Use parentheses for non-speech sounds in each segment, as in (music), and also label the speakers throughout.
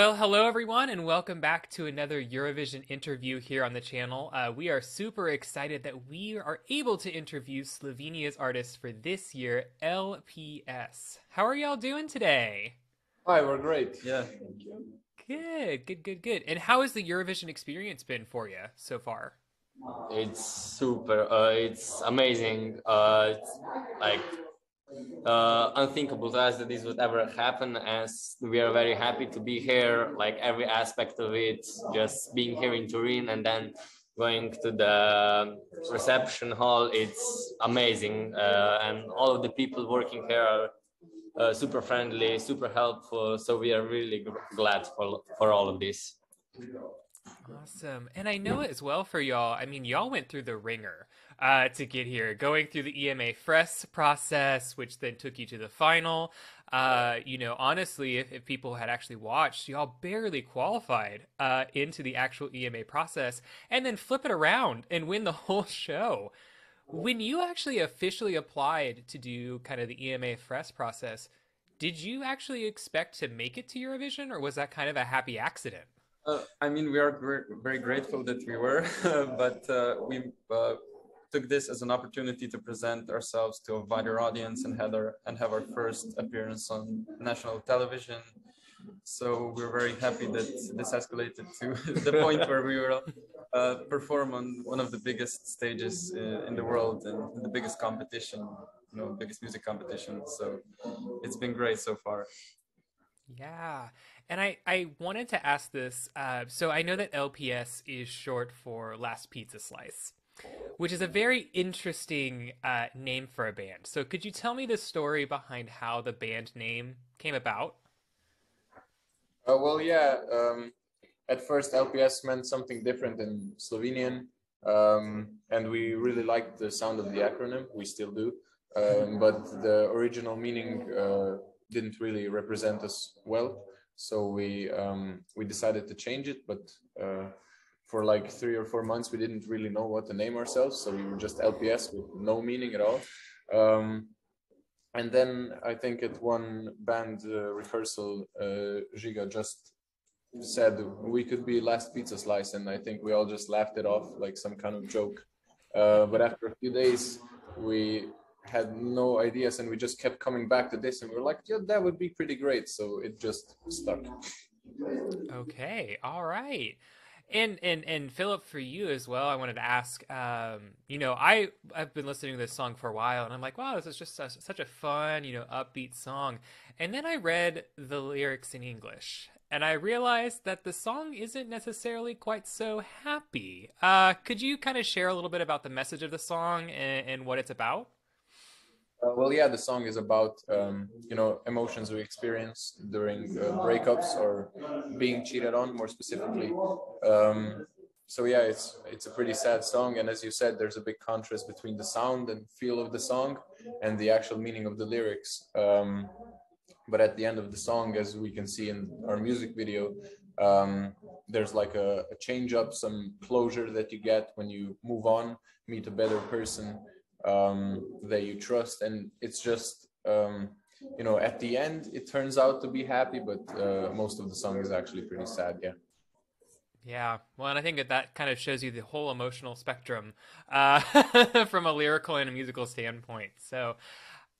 Speaker 1: Well, hello everyone, and welcome back to another Eurovision interview here on the channel. Uh, we are super excited that we are able to interview Slovenia's artist for this year, LPS. How are y'all doing today?
Speaker 2: Hi, we're great.
Speaker 3: Yeah. Thank you.
Speaker 1: Good, good, good, good. And how has the Eurovision experience been for you so far?
Speaker 3: It's super. Uh, it's amazing. Uh, it's like uh, unthinkable to us that this would ever happen as we are very happy to be here like every aspect of it just being here in turin and then going to the reception hall. It's amazing uh, and all of the people working here are uh, super friendly super helpful so we are really glad for for all of this.
Speaker 1: Awesome. And I know as well for y'all, I mean, y'all went through the ringer uh, to get here, going through the EMA FRES process, which then took you to the final. Uh, you know, honestly, if, if, people had actually watched, y'all barely qualified uh, into the actual EMA process and then flip it around and win the (laughs) whole show. When you actually officially applied to do kind of the EMA FRES process, did you actually expect to make it to Eurovision or was that kind of a happy accident?
Speaker 2: Uh, I mean, we are gr- very grateful that we were, (laughs) but uh, we uh, took this as an opportunity to present ourselves to a wider audience and have our and have our first appearance on national television. So we're very happy that this escalated to (laughs) the point where we will uh, perform on one of the biggest stages uh, in the world and the biggest competition, you know, biggest music competition. So it's been great so far.
Speaker 1: Yeah. And I, I wanted to ask this. Uh, so I know that LPS is short for Last Pizza Slice which is a very interesting uh, name for a band. So, could you tell me the story behind how the band name came about?
Speaker 2: Uh, well, yeah. Um, at first, LPS meant something different in Slovenian, um, and we really liked the sound of the acronym. We still do, um, but the original meaning uh, didn't really represent us well. So we um, we decided to change it, but uh, for like three or four months we didn't really know what to name ourselves so we were just lps with no meaning at all. Um, and then i think at one band uh, rehearsal uh, Žiga just said we could be last pizza slice and i think we all just laughed it off like some kind of joke. Uh, but after a few days we had no ideas and we just kept coming back to this and we are like yeah that would be pretty great. So it just stuck.
Speaker 1: Okay all right and and and Filip, for you as well, I wanted to ask. Um, you know, I I've been listening to this song for a while, and I'm like, wow, this is just such, such a fun, you know, upbeat song. And then I read the lyrics in English, and I realized that the song isn't necessarily quite so happy. Uh, could you kind of share a little bit about the message of the song and, and what it's about?
Speaker 2: Uh, well, yeah, the song is about um, you know emotions we experience during uh, breakups or being cheated on, more specifically. Um, so yeah, it's it's a pretty sad song, and as you said, there's a big contrast between the sound and feel of the song and the actual meaning of the lyrics. Um, but at the end of the song, as we can see in our music video, um, there's like a, a change up, some closure that you get when you move on, meet a better person um, that you trust, and it's just um, you know at the end it turns out to be happy, but uh, most of the song is actually pretty sad. Yeah.
Speaker 1: Yeah, well, and I think that that kind of shows you the whole emotional spectrum uh, (laughs) from a lyrical and a musical standpoint. So,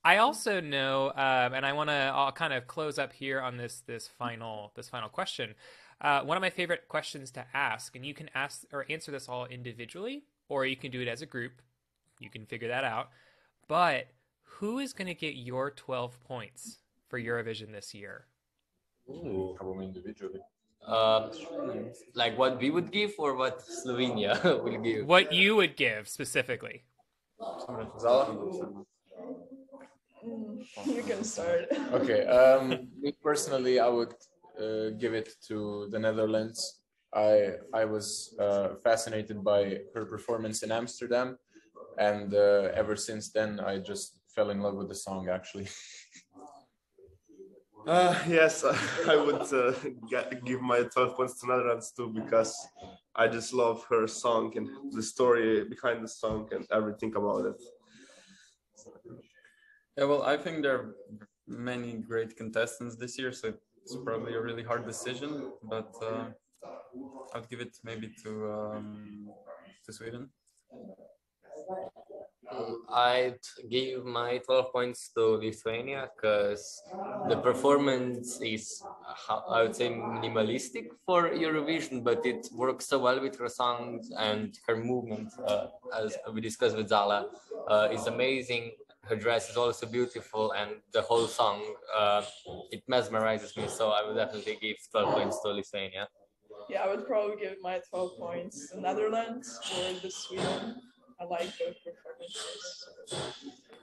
Speaker 1: I also know, um, and I want to, kind of close up here on this this final this final question. Uh, one of my favorite questions to ask, and you can ask or answer this all individually, or you can do it as a group. You can figure that out. But who is going to get your 12 points for Eurovision this year?
Speaker 2: Ooh, probably individually.
Speaker 3: Uh, like what we would give or what Slovenia (laughs) will give?
Speaker 1: What you would give specifically.
Speaker 4: You can start. (laughs)
Speaker 2: Okay. Um, me personally, I would uh, give it to the Netherlands. I I was uh, fascinated by her performance in Amsterdam, and uh, ever since then i just fell in love with the song actually (laughs)
Speaker 5: uh, yes (laughs) i would uh, get, give my 12 points to netherlands too because i just love her song and the story behind the song and everything about it
Speaker 2: yeah well i think there are many great contestants this year so
Speaker 4: it's probably a really hard decision, but uh, I'd give it maybe to um, to Sweden.
Speaker 3: I'd give my 12 points to Lithuania because the performance is, I would say, minimalistic for Eurovision, but it works so well with her songs and her movement, uh, as we discussed with Zala, uh, is amazing. Her dress is also beautiful, and the whole song, uh, it mesmerizes me. So I would definitely give 12 points to Lithuania.
Speaker 6: Yeah, I would probably give my 12 points to Netherlands or the Sweden. I like both performances.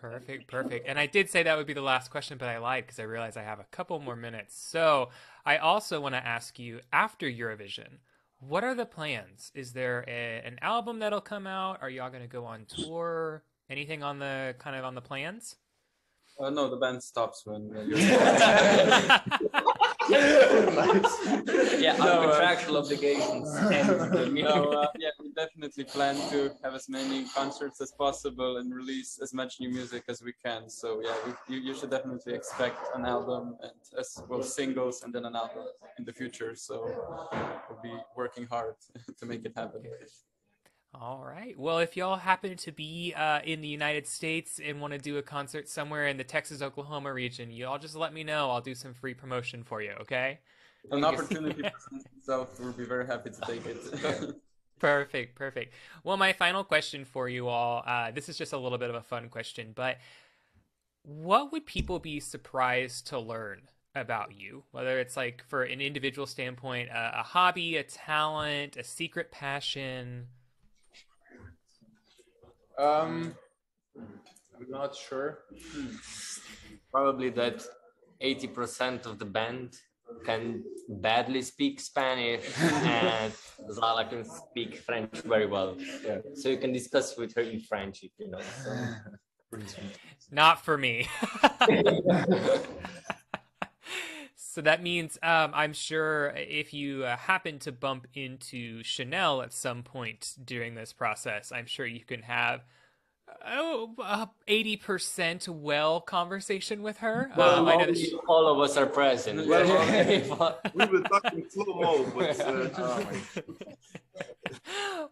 Speaker 1: Perfect, perfect. And I did say that would be the last question, but I lied because I realized I have a couple more minutes. So I also want to ask you after Eurovision, what are the plans? Is there a, an album that'll come out? Are y'all going to go on tour? Anything on the kind of on the plans?
Speaker 4: Uh, no, the band stops when. Uh, (laughs) you're- (laughs) (laughs)
Speaker 3: Yeah,
Speaker 4: No,
Speaker 3: our
Speaker 4: uh,
Speaker 3: contractual obligations. end. (laughs)
Speaker 4: no, uh, yeah, we definitely plan to have as many concerts as possible and release as much new music as we can. So yeah, we, you, you should definitely expect an album and as well singles and then an album in the future. So we'll be working hard (laughs) to make it happen.
Speaker 1: All right. Well, if y'all happen to be uh, in the United States and want to do a concert somewhere in the Texas Oklahoma region, y'all just let me know. I'll do some free promotion for you, okay?
Speaker 4: An opportunity (laughs) presents itself. We'll be very happy to take it. (laughs)
Speaker 1: Perfect, perfect. Well, my final question for you all uh, this is just a little bit of a fun question, but what would people be surprised to learn about you? Whether it's like for an individual standpoint, a, a hobby, a talent, a secret passion.
Speaker 2: Um, I'm not sure.
Speaker 3: Probably that 80% of the band can badly speak Spanish (laughs) and Zala can speak French very well.
Speaker 2: Yeah.
Speaker 3: So you can discuss with her in French if you know. So.
Speaker 1: Not for me. (laughs) (laughs) so that means um, I'm sure if you uh, happen to bump into Chanel at some point during this process, I'm sure you can have oh, uh, 80% well conversation with her.
Speaker 3: Well,
Speaker 1: Um, I know that she-
Speaker 3: all of us are present.
Speaker 5: Well, (laughs) We will (laughs) talk in slow mo, but uh, (laughs)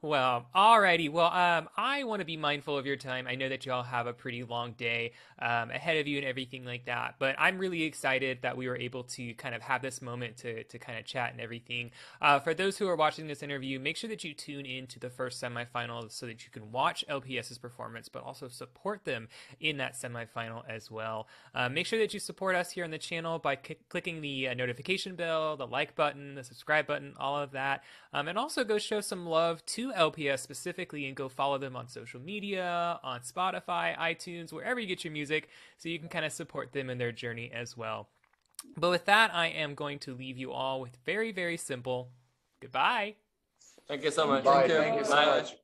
Speaker 1: well, alrighty. Well, um, I want to be mindful of your time. I know that y'all have a pretty long day um, ahead of you and everything like that. But I'm really excited that we were able to kind of have this moment to to kind of chat and everything. Uh, for those who are watching this interview, make sure that you tune in to the first semifinal so that you can watch LPS's performance, but also support them in that semifinal as well. Uh, make sure that you support us here on the channel by c- clicking the uh, notification bell, the like button, the subscribe button, all of that. Um, and also go show some love to LPS specifically and go follow them on social media, on Spotify, iTunes, wherever you get your music, so you can kind of support them in their journey as well. But with that, I am going to leave you all with very, very simple goodbye.
Speaker 3: Thank you so much.
Speaker 2: Bye.
Speaker 4: Thank you.
Speaker 2: Thank you so
Speaker 3: Bye.
Speaker 2: much.